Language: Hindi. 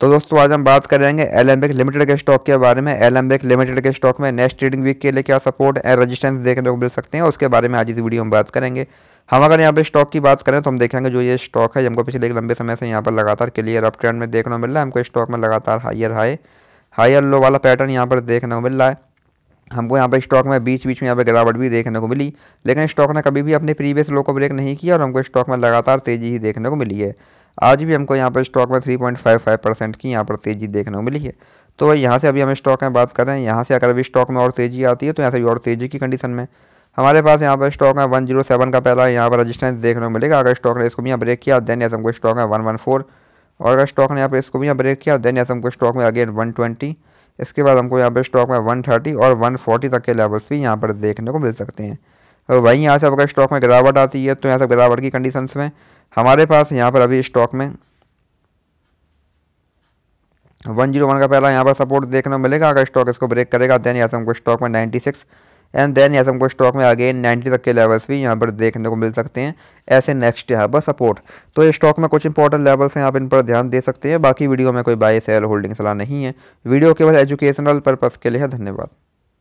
तो दोस्तों, आज हम बात करेंगे एलएमबेक लिमिटेड के स्टॉक के बारे में। एलएमबेक लिमिटेड के स्टॉक में नेक्स्ट ट्रेडिंग वीक के लिए क्या सपोर्ट एंड रजिस्टेंस देखने को मिल सकते हैं, उसके बारे में आज इस वीडियो में बात करेंगे। हम अगर यहाँ पे स्टॉक की बात करें तो हम देखेंगे जो ये स्टॉक है हमको पिछले एक लंबे समय से यहाँ पर लगातार क्लियर अप ट्रेंड में देखने को मिल रहा है। हमको स्टॉक में लगातार हाइयर हाई हाइयर लो वाला पैटर्न यहाँ पर देखने को मिल रहा है। हमको यहाँ पर स्टॉक में बीच बीच में यहाँ पर गिरावट भी देखने को मिली, लेकिन स्टॉक ने कभी भी अपने प्रीवियस लो को ब्रेक नहीं किया और हमको स्टॉक में लगातार तेज़ी ही देखने को मिली है। आज भी हमको यहाँ पर स्टॉक में 3.55 परसेंट की यहाँ पर तेज़ी देखने को मिली है। तो यहाँ से अभी हम स्टॉक में बात कर रहे हैं, यहाँ से अगर अभी स्टॉक में और तेज़ी आती है तो यहाँ से और तेज़ी की कंडीशन में। हमारे पास यहाँ पर स्टॉक में वन ज़ीरो सेवन का पहला यहाँ पर रजिस्टेंस देखने को मिलेगा। अगर स्टॉक ने इसको भी यहाँ ब्रेक किया देन ऐसे हमको स्टॉक में वन वन फोर और अगर स्टॉक ने यहाँ पर इसको भी यहाँ ब्रेक किया देन ऐसे हमको स्टॉक में अगेन वन ट्वेंटी इसके बाद हमको यहाँ पर स्टॉक में वन थर्टी और वन फोर्टी तक के लेवल्स भी यहाँ पर देखने को मिल सकते हैं। और वहीं यहाँ से अगर स्टॉक में गिरावट आती है तो यहाँ से गिरावट की कंडीशंस में हमारे पास यहाँ पर अभी स्टॉक में वन ज़ीरो वन का पहला यहाँ पर सपोर्ट देखने को मिलेगा। अगर स्टॉक इसको ब्रेक करेगा देन यहाँ से हमको स्टॉक में नाइन्टी सिक्स एंड देन यहाँ से हमको स्टॉक में अगेन नाइन्टी तक के लेवल्स भी यहाँ पर देखने को मिल सकते हैं। ऐसे नेक्स्ट यहाँ पर सपोर्ट तो स्टॉक में कुछ इंपॉर्टेंट लेवल्स हैं, आप इन पर ध्यान दे सकते हैं। बाकी वीडियो में कोई बाई सेल होल्डिंग सलाह नहीं है। वीडियो केवल एजुकेशनल पर्पज़ के लिए है। धन्यवाद।